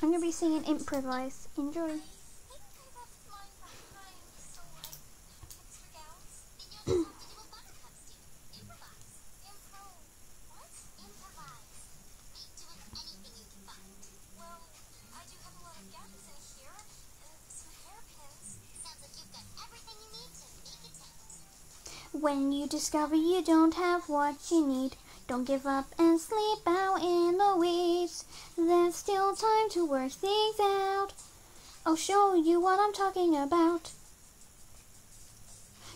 I'm going to be singing improvise. Enjoy. When you discover you don't have what you need, don't give up and sleep time to work things out. I'll show you what I'm talking about.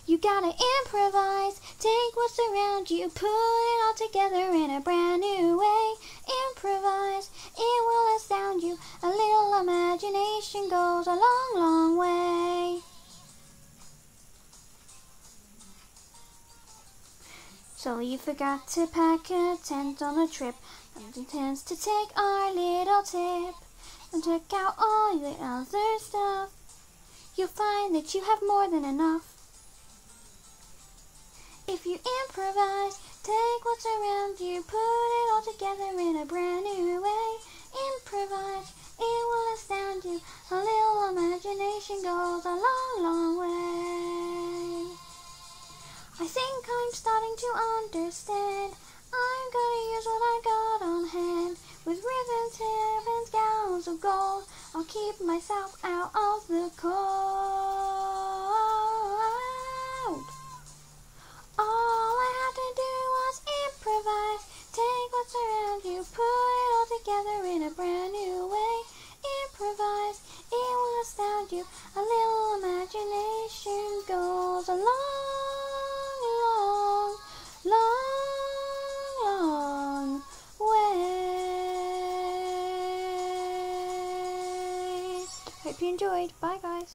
You gotta improvise, take what's around you, put it all together in a brand new way. Improvise, it will astound you. A little imagination goes a long, long So you forgot to pack a tent on a trip and intends to take our little tip and check out all your other stuff. You'll find that you have more than enough. If you improvise, take what's around you, put it all together in a brand new way. Improvise, it will astound you. A little imagination goes a long, long way. I'm starting to understand. I'm gonna use what I got on hand. With ribbons, ribbons, gowns of gold, I'll keep myself out of the cold. All I had to do was improvise. Take what's around you, put it all together in a brand new way. Improvise, it will astound you. A little imagination goes a Hope you enjoyed. Bye, guys.